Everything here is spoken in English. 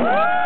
Woo!